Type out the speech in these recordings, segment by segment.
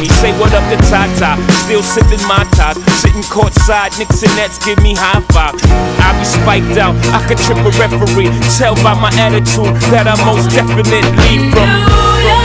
me. Say what up to Tata, still sipping my top. Sitting courtside, Knicks and Nets give me high five. I be spiked out, I could trip a referee. Tell by my attitude that I most definitely from.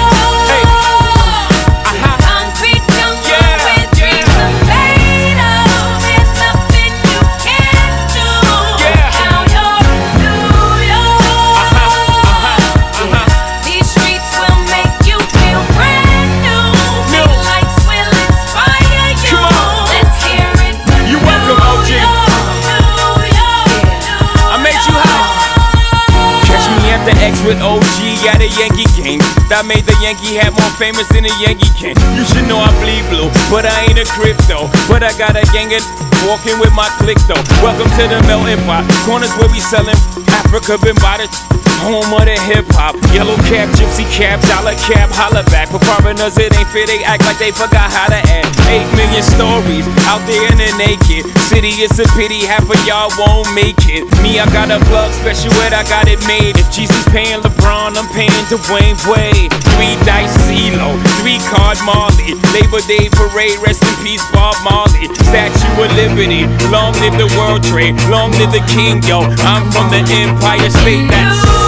A Yankee game. That made the Yankee hat more famous than the Yankee can. You should know I bleed blue, but I ain't a crypto. But I got a gang of walking with my click though. Welcome to the melting pot. Corners where we selling Africa been by the home of the hip hop. Yellow cap, gypsy cap, dollar cap, holla back. For foreigners, it ain't fair. They act like they forgot how to act. Eight million stories out there in the naked city. It's a pity half of y'all won't make it. Me, I got a plug special ed, I got it made. If Jesus paying LeBron, I'm paying Dwayne Wade. Three dice CeeLo, three card Marley. Labor Day parade, rest in peace, Bob Marley. Statue of Liberty, long live the World Trade, long live the King, yo. I'm from the Empire State. That's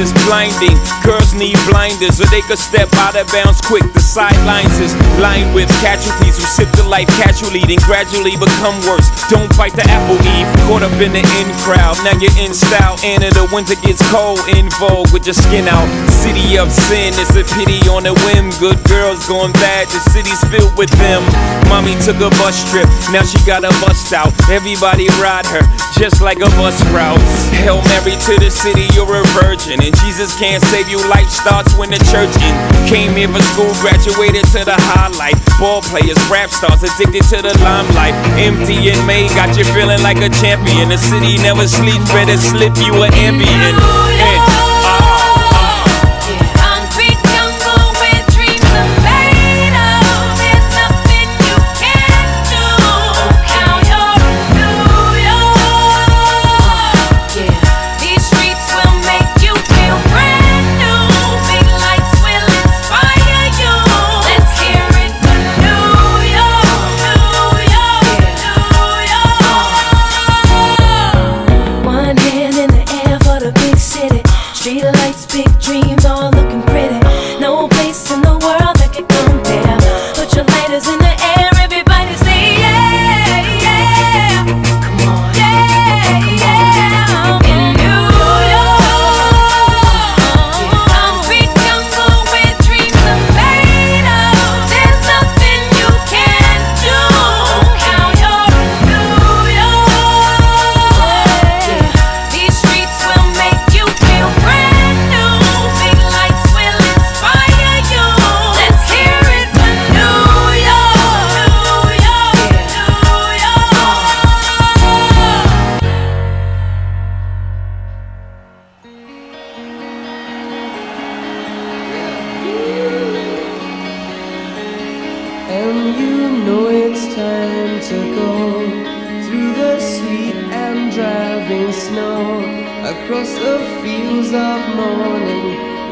is blinding, girls need blinders, so they could step out of bounds quick. The sidelines is lined with casualties who sip the life casually, then gradually become worse. Don't bite the apple eve, caught up in the in crowd. Now you're in style, and in the winter gets cold, in vogue with your skin out. City of sin, it's a pity on a whim. Good girls going bad, the city's filled with them. Mommy took a bus trip, now she got a bust out. Everybody ride her, just like a bus route. Hail Mary to the city, you're a virgin. And Jesus can't save you, life starts when the church in. Came here for school, graduated to the highlight. Ball players, rap stars, addicted to the limelight. Empty and May got you feeling like a champion. The city never sleeps, better slip you an ambient.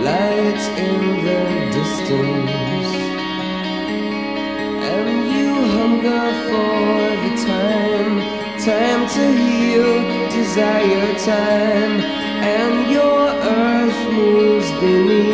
Lights in the distance. And you hunger for the time, time to heal, desire time, and your earth moves beneath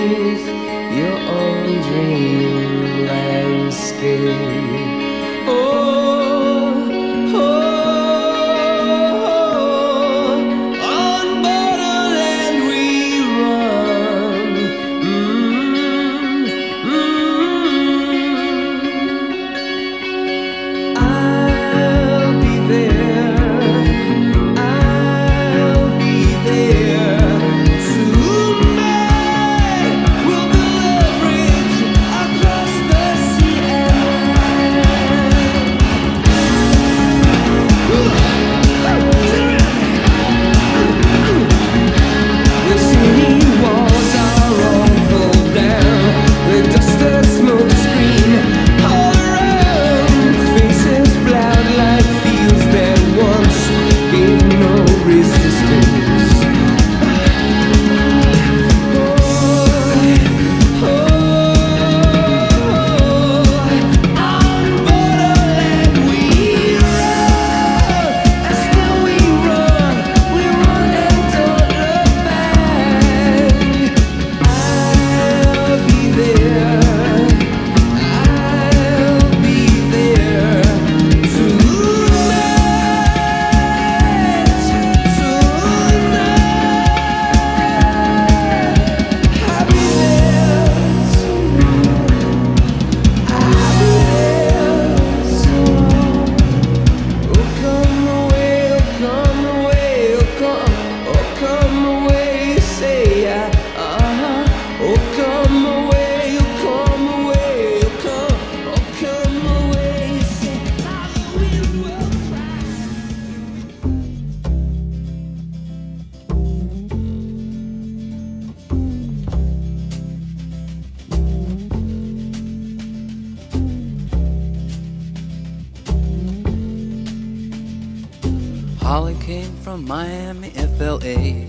Holly came from Miami, FLA.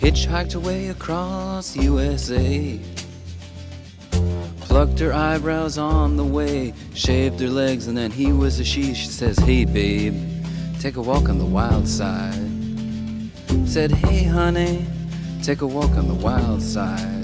Hitchhiked away across USA. Plucked her eyebrows on the way, shaved her legs, and then he was a she. She says, Hey, babe, take a walk on the wild side. Said, Hey, honey, take a walk on the wild side.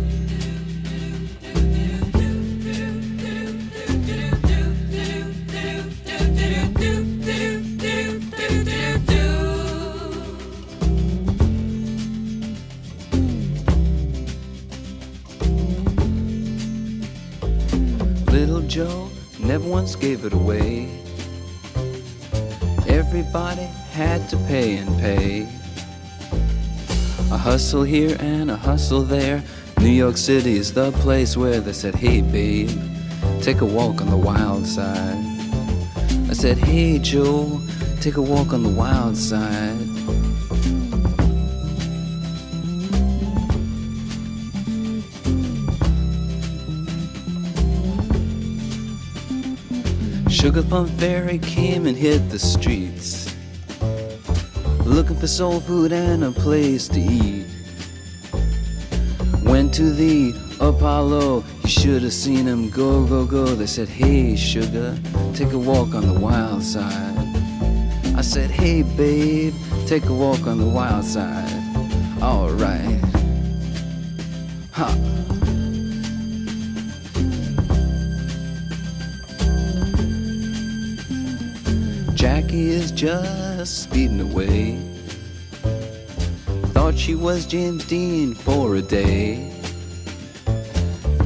never once gave it away. Everybody had to pay and pay. A hustle here and a hustle there. New York City is the place where they said, Hey, babe, take a walk on the wild side. I said, Hey, Joe, take a walk on the wild side. Sugar Plum Fairy came and hit the streets, looking for soul food and a place to eat. Went to the Apollo, you should have seen him go, go, go. They said, Hey, sugar, take a walk on the wild side. I said, Hey, babe, take a walk on the wild side. Alright. Ha. Jackie is just speeding away. Thought she was James Dean for a day.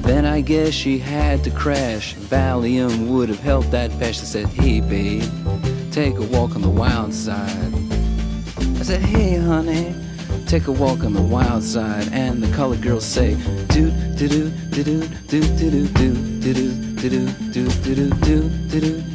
Then I guess she had to crash. Valium would have helped that. I said, Hey, babe, take a walk on the wild side. I said, Hey, honey, take a walk on the wild side. And the colored girls say, Do do do do do do do do do do do do do do do do do